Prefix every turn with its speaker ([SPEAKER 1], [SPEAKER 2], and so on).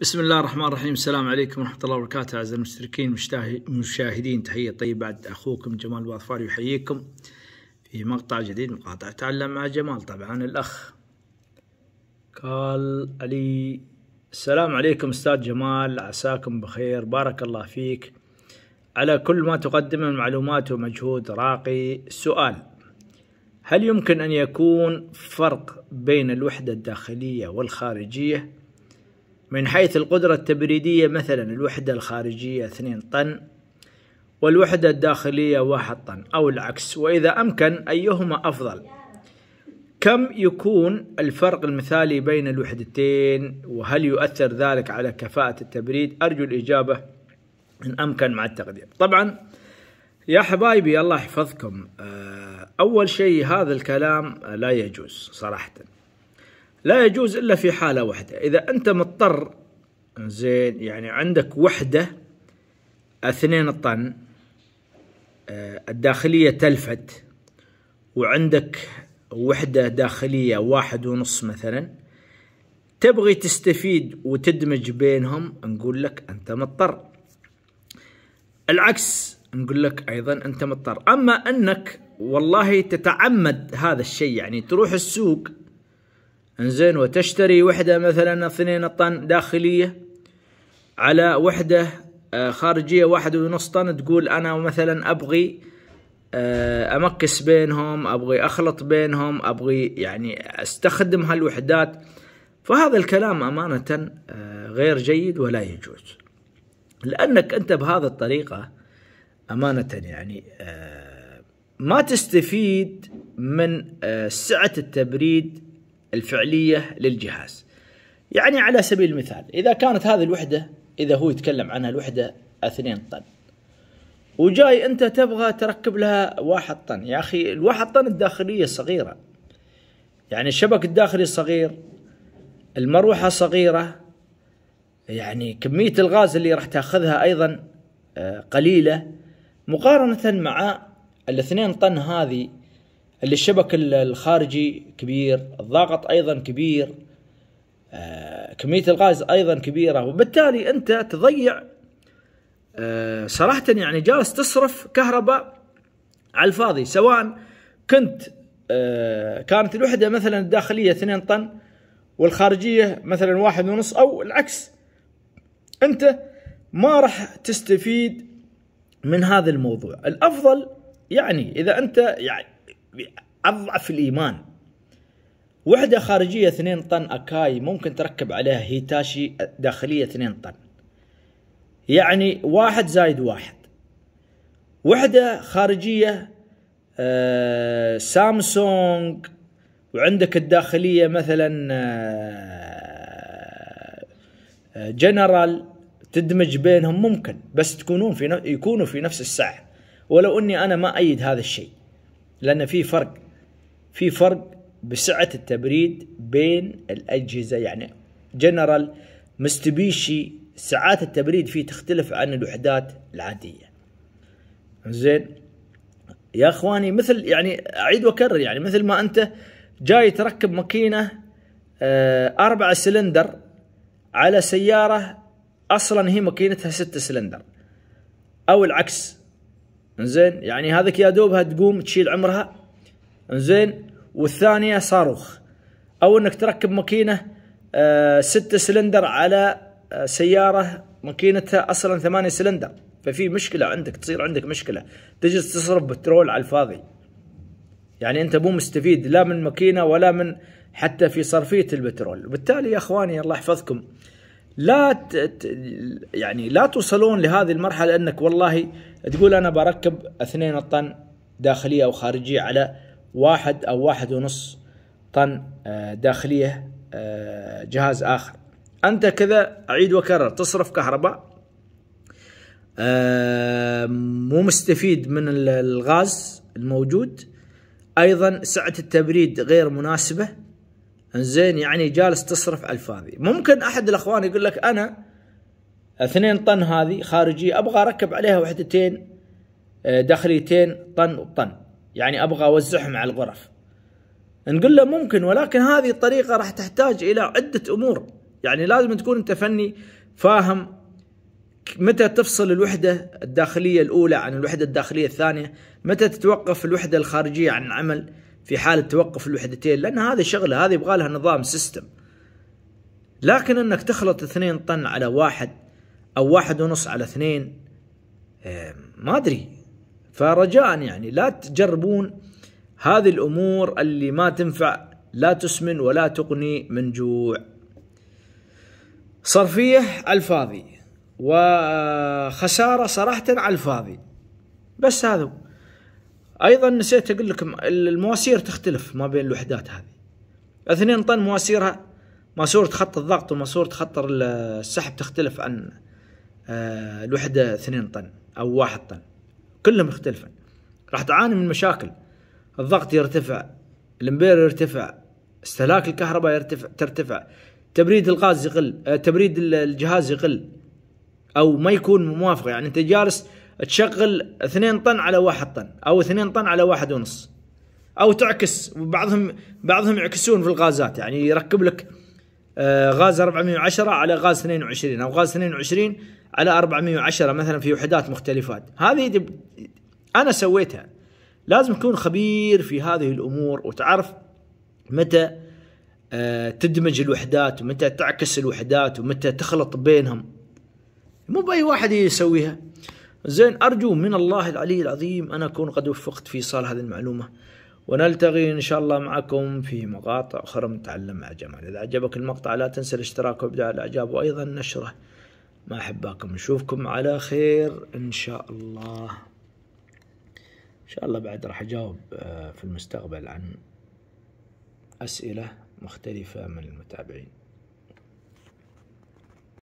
[SPEAKER 1] بسم الله الرحمن الرحيم السلام عليكم ورحمة الله وبركاته أعزائي المشتركين المشاهدين تحية طيبة بعد أخوكم جمال الواظفاري يحييكم في مقطع جديد مقاطع تعلم مع جمال طبعا الأخ قال علي السلام عليكم أستاذ جمال عساكم بخير بارك الله فيك على كل ما تقدم من معلومات ومجهود راقي سؤال هل يمكن أن يكون فرق بين الوحدة الداخلية والخارجية من حيث القدرة التبريدية مثلا الوحدة الخارجية 2 طن والوحدة الداخلية 1 طن أو العكس وإذا أمكن أيهما أفضل؟ كم يكون الفرق المثالي بين الوحدتين؟ وهل يؤثر ذلك على كفاءة التبريد؟ أرجو الإجابة إن أمكن مع التقدير. طبعا يا حبايبي الله يحفظكم. أول شيء هذا الكلام لا يجوز صراحةً. لا يجوز إلا في حالة واحدة. إذا أنت مضطر زين يعني عندك وحدة اثنين طن الداخلية تلفت وعندك وحدة داخلية واحد ونص مثلا تبغي تستفيد وتدمج بينهم نقول لك أنت مضطر. العكس نقول لك أيضا أنت مضطر. أما أنك والله تتعمد هذا الشيء يعني تروح السوق انزين وتشتري وحدة مثلا اثنين طن داخلية على وحدة خارجية واحد ونص طن تقول أنا مثلا أبغي أمكس بينهم أبغي أخلط بينهم أبغي يعني أستخدم هالوحدات. فهذا الكلام أمانة غير جيد ولا يجوز. لأنك أنت بهذه الطريقة أمانة يعني ما تستفيد من سعة التبريد الفعلية للجهاز. يعني على سبيل المثال إذا كانت هذه الوحدة إذا هو يتكلم عنها الوحدة اثنين طن وجاي أنت تبغى تركب لها واحد طن. يا أخي الواحد طن الداخلية صغيرة. يعني الشبك الداخلي صغير المروحة صغيرة يعني كمية الغاز اللي راح تأخذها أيضا قليلة. مقارنة مع الاثنين طن هذه اللي الشبك الخارجي كبير الضغط أيضا كبير آه، كمية الغاز أيضا كبيرة. وبالتالي أنت تضيع آه، صراحة يعني جالس تصرف كهرباء على الفاضي. سواء كنت آه، كانت الوحدة مثلا الداخلية 2 طن والخارجية مثلا واحد ونص أو العكس. أنت ما راح تستفيد من هذا الموضوع. الأفضل يعني إذا أنت يعني اضعف الإيمان. وحدة خارجية 2 طن أكاي ممكن تركب عليها هيتاشي داخلية 2 طن. يعني واحد زايد واحد. وحدة خارجية آه سامسونج وعندك الداخلية مثلا آه جنرال تدمج بينهم ممكن بس تكونون في يكونوا في نفس السعه ولو إني أنا ما أيد هذا الشيء. لأن في فرق. في فرق بسعة التبريد بين الأجهزة. يعني جنرال مستبيشي ساعات التبريد فيه تختلف عن الوحدات العادية. زين؟ يا أخواني مثل يعني أعيد وأكرر يعني مثل ما أنت جاي تركب ماكينة أربعة سلندر على سيارة أصلا هي ماكينتها ستة سلندر أو العكس. زين يعني هذيك يا دوبها تقوم تشيل عمرها. زين والثانية صاروخ. أو إنك تركب ماكينة آه ستة سلندر على آه سيارة ماكينتها أصلا ثمانية سلندر. ففي مشكلة عندك تصير عندك مشكلة. تجلس تصرف بترول على الفاضي. يعني أنت مو مستفيد لا من ماكينة ولا من حتى في صرفية البترول. وبالتالي يا إخواني الله يحفظكم. لا ت... يعني لا توصلون لهذه المرحلة انك والله تقول أنا بركب اثنين طن داخلية أو خارجية على واحد أو واحد ونص طن داخلية جهاز آخر. أنت كذا أعيد وأكرر تصرف كهرباء مو مستفيد من الغاز الموجود. أيضا سعة التبريد غير مناسبة. زين يعني جالس تصرف على الفاضي ممكن أحد الأخوان يقول لك أنا اثنين طن هذه خارجية أبغى أركب عليها وحدتين داخليتين طن وطن. يعني أبغى أوزعهم على الغرف. نقول له ممكن ولكن هذه الطريقة راح تحتاج إلى عدة أمور. يعني لازم تكون أنت فني فاهم متى تفصل الوحدة الداخلية الأولى عن الوحدة الداخلية الثانية متى تتوقف الوحدة الخارجية عن العمل. في حالة توقف الوحدتين لأن هذه شغلة هذه يبغى لها نظام سيستم لكن إنك تخلط اثنين طن على واحد أو واحد ونص على اثنين ما أدري. فرجاء يعني لا تجربون هذه الأمور اللي ما تنفع لا تسمن ولا تغني من جوع. صرفية على الفاضي وخسارة صراحة على الفاضي. بس هذا أيضا نسيت أقول لكم المواسير تختلف ما بين الوحدات هذه. اثنين طن مواسيرها ماسورة خط الضغط وماسورة خط السحب تختلف عن آه، الوحدة اثنين طن أو واحد طن. كلهم يختلفن راح تعاني من مشاكل. الضغط يرتفع الامبير يرتفع استهلاك الكهرباء يرتفع ترتفع تبريد الغاز يقل آه، تبريد الجهاز يقل أو ما يكون موافق. يعني أنت جالس تشغل اثنين طن على واحد طن أو اثنين طن على واحد ونص. أو تعكس بعضهم بعضهم يعكسون في الغازات. يعني يركب لك آه، غاز 410 على غاز 22 أو غاز 22 على 410 مثلا في وحدات مختلفات. هذه أنا سويتها. لازم تكون خبير في هذه الأمور وتعرف متى آه، تدمج الوحدات ومتى تعكس الوحدات ومتى تخلط بينهم. مو بأي واحد يسويها. زين أرجو من الله العلي العظيم أن أكون قد وفقت في ايصال هذه المعلومة. ونلتقي إن شاء الله معكم في مقاطع أخرى نتعلم مع جمال. إذا عجبك المقطع لا تنسى الاشتراك وإبداع الإعجاب وأيضا نشره. ما احباكم نشوفكم على خير إن شاء الله. إن شاء الله بعد راح أجاوب آه، في المستقبل عن أسئلة مختلفة من المتابعين.